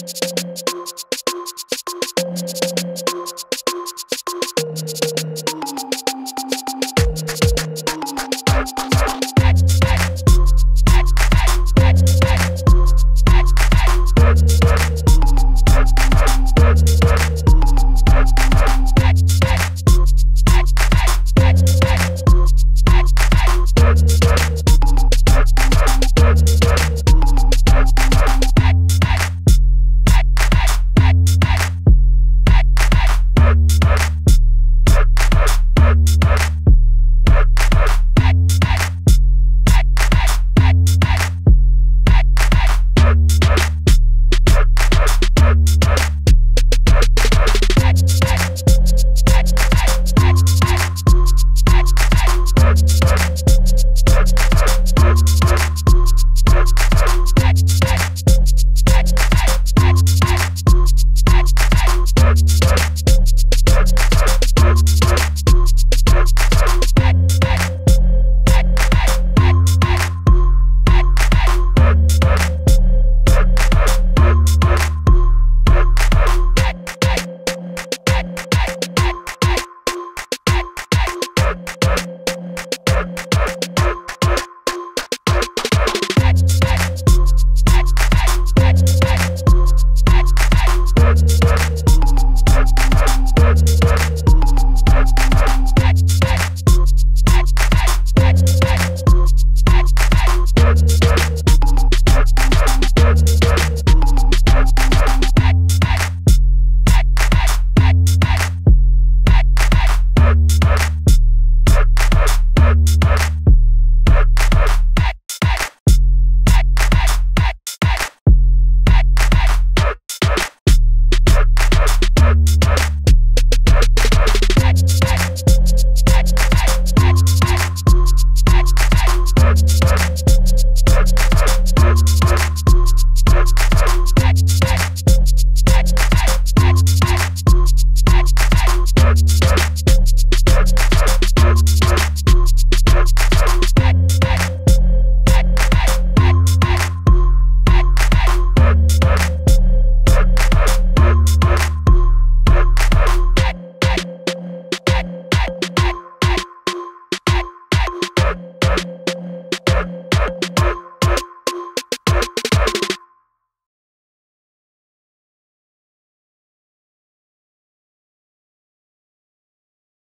Bye.